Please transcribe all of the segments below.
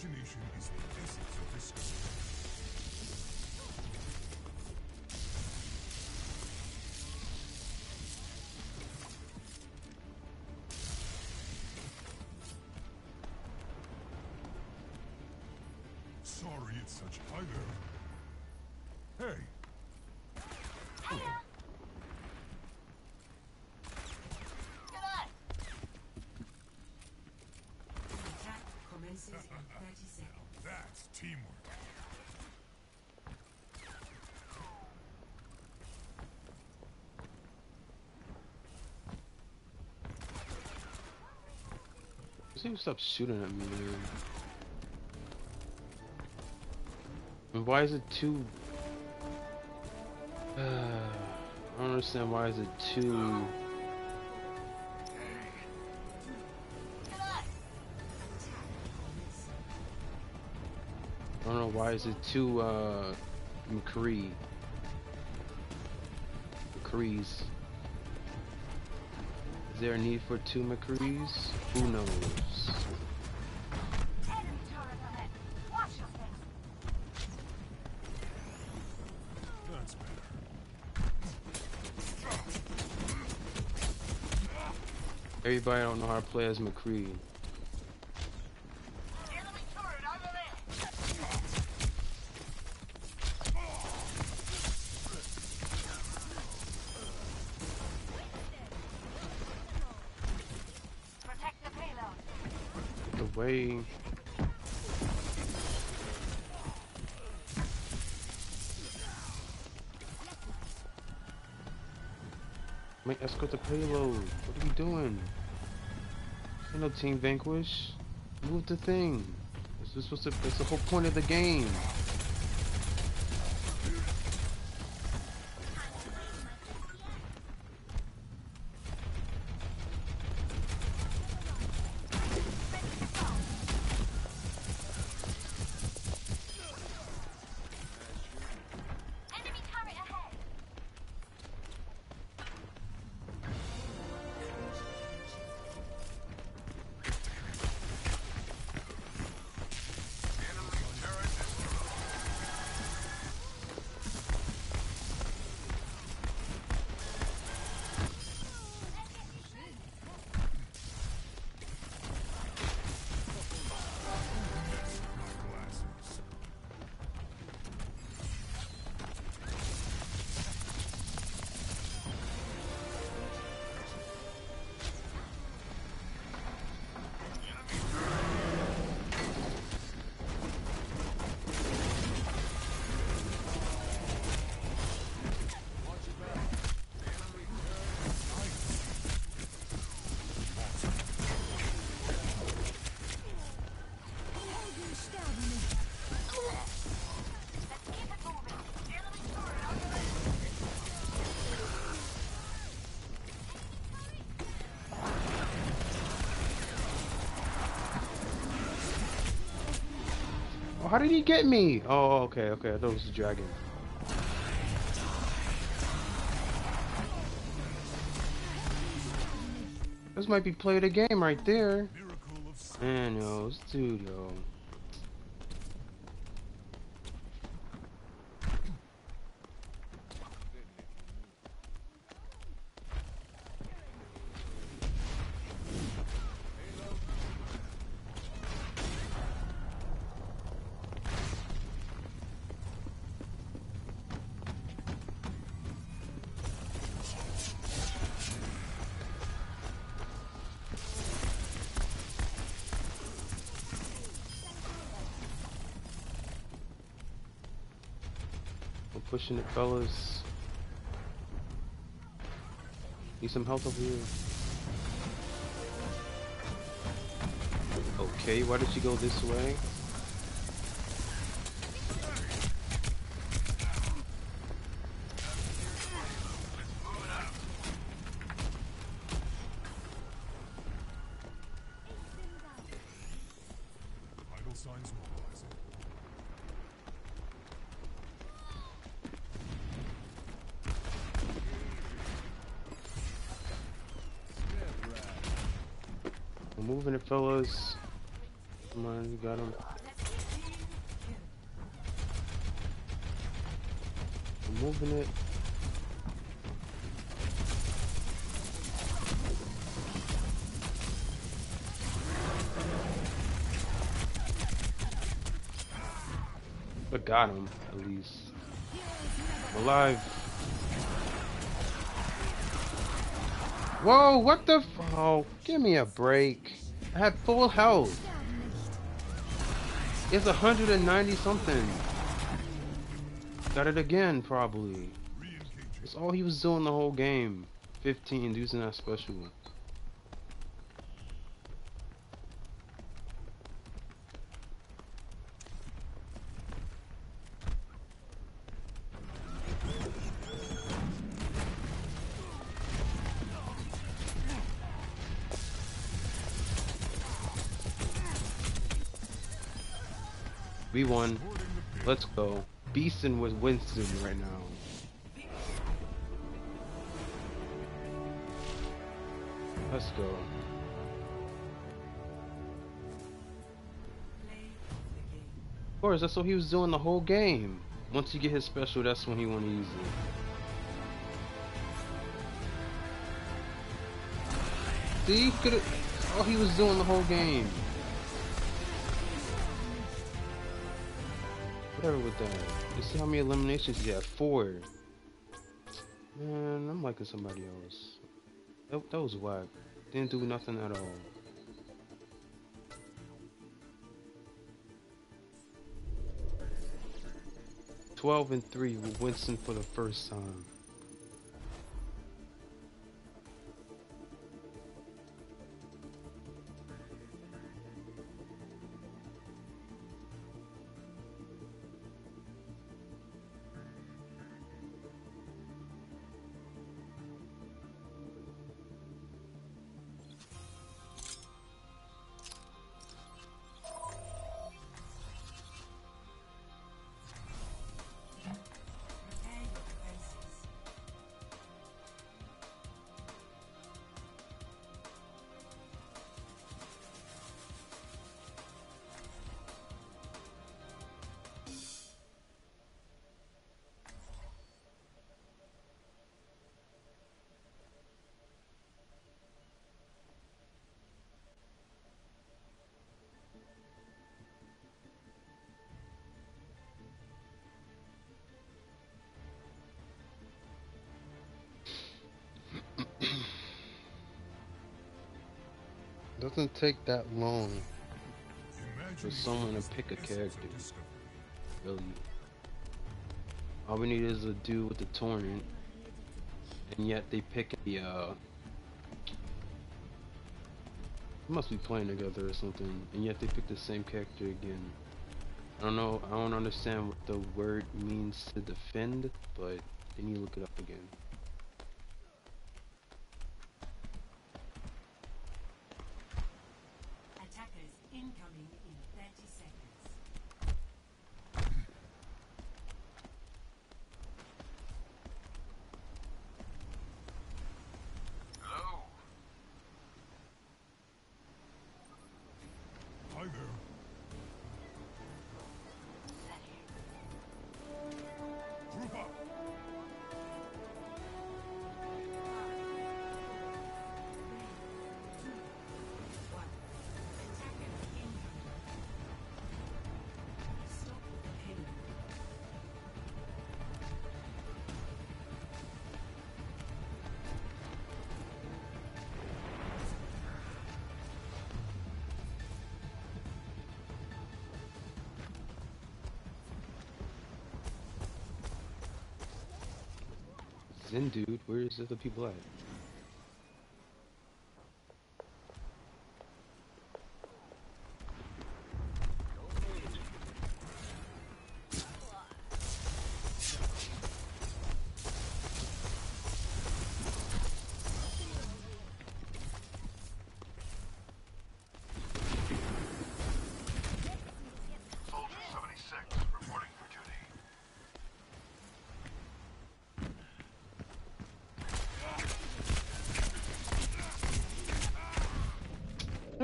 Imagination is the essence of discovery. Sorry it's such high there. See stop shooting at me, man. And why is it two? Uh, I don't understand why is it two? I don't know why is it two uh McCree. McCrees. Is there a need for two McCrees? Who knows? Everybody don't know how to play as McCree. Enemy turret over there. Protect the payload. The way Make escort the payload. What are you doing? No team vanquish. Move the thing. This is supposed to that's the whole point of the game. How did he get me? Oh, okay, okay. I thought it was a dragon. This might be play of the game right there. Man, yo, this dude, yo. Pushing it, fellas. Need some help over here. Okay, why did she go this way? We're moving it, fellas. Come on, you got him. We're moving it. But got him, at least. I'm alive. Whoa, what the f- Oh, give me a break. I had full health. It's 190 something. Got it again, probably. That's all he was doing the whole game. 15, using that special. We won. Let's go. Beastin with Winston right now. Let's go. Of course, that's what he was doing the whole game. Once you get his special, that's when he use it. See, he could all he was doing the whole game. Whatever with that. You see how many eliminations he had? Four. Man, I'm liking somebody else. That, that was whack. Didn't do nothing at all. Twelve and three with Winston for the first time. Doesn't take that long for someone to pick a character. really. All we need is a dude with the torrent, and yet they pick the uh. Must be playing together or something, and yet they pick the same character again. I don't know. I don't understand what the word means to defend, but they need to look it up again. Zen dude, where's the people at?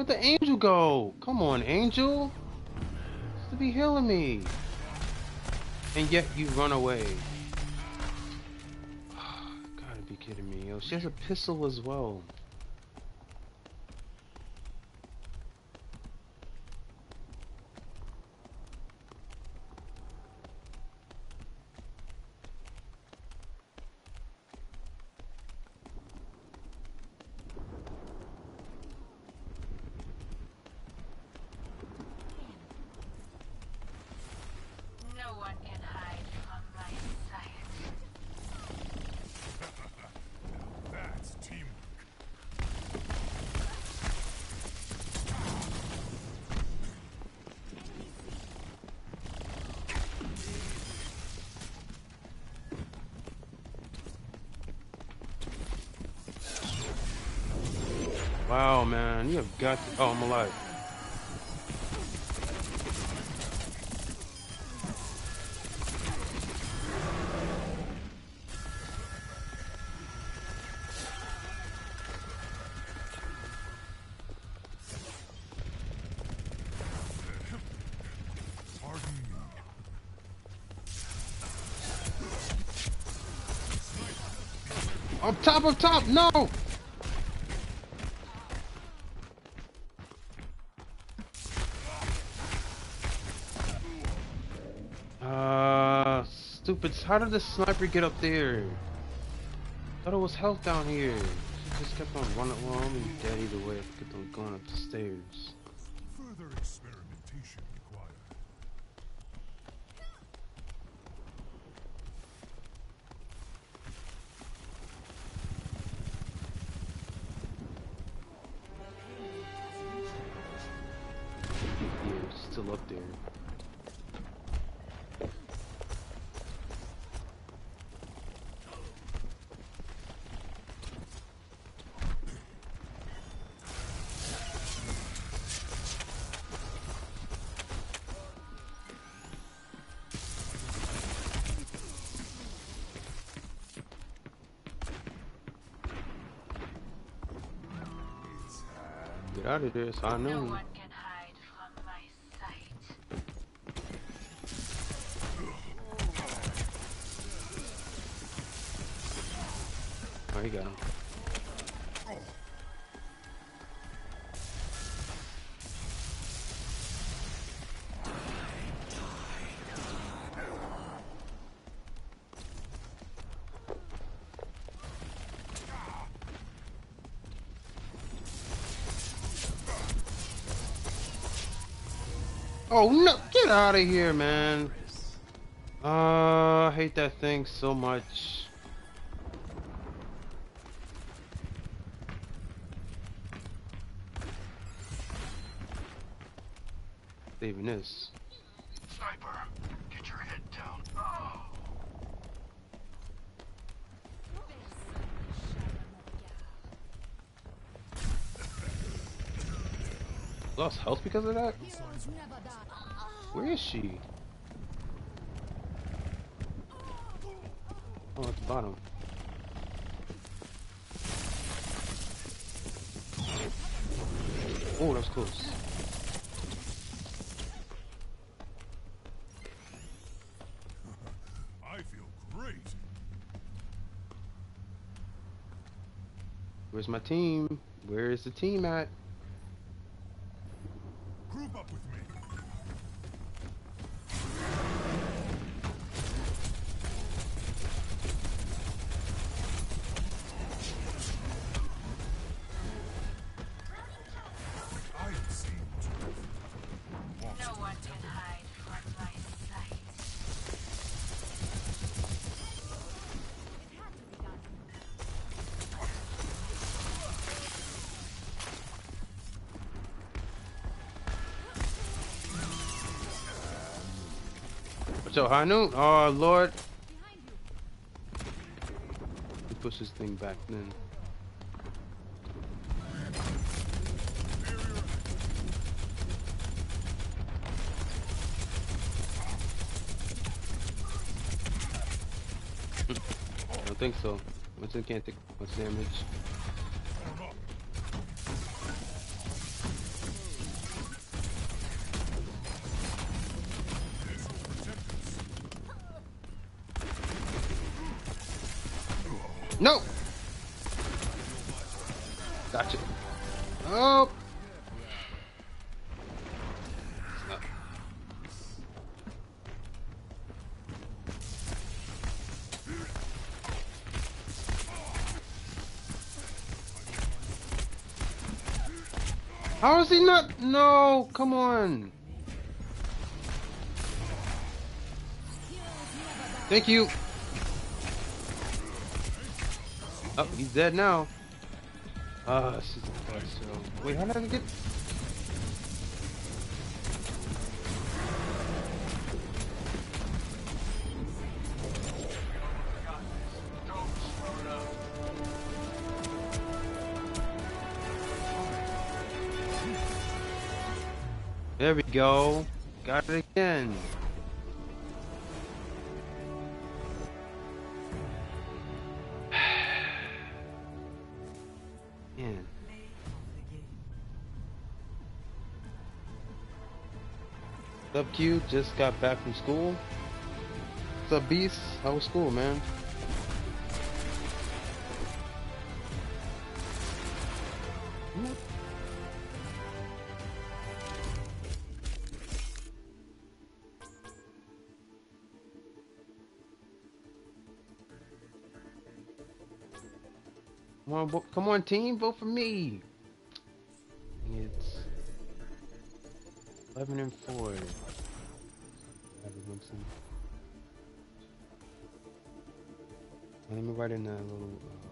Let the angel go? Come on, angel. To be healing me. And yet you run away. Gotta be kidding me, yo. She has a pistol as well. Wow, man, you have got. To, oh, I'm alive. Up top, up top, no! Stupid. How did the sniper get up there? Thought it was health down here. She just kept on running. Well, I'm dead either way. I kept on going up the stairs. Further experimentation required. Get out of there, so I No know. one can hide from my sight. Oh, you got him. Oh no! Get out of here, man! Uh, I hate that thing so much. Saving this. Sniper, get your head down. Oh. Lost health because of that? Where is she? Oh, at the bottom. Oh, that was close. I feel great. Where's my team? Where is the team at? What's high noon? Oh, Lord. He pushed this thing back then. I don't think so. Winston can't take much damage. How is he not? No, come on. Thank you. Oh, he's dead now. Ah, best, so. Wait, how did I get? There we go. Got it again. Man. Up, Q? Just got back from school. Up, Beast? How was school, man? Come on, come on, team, vote for me. It's eleven and four. Let me write in a little. Uh,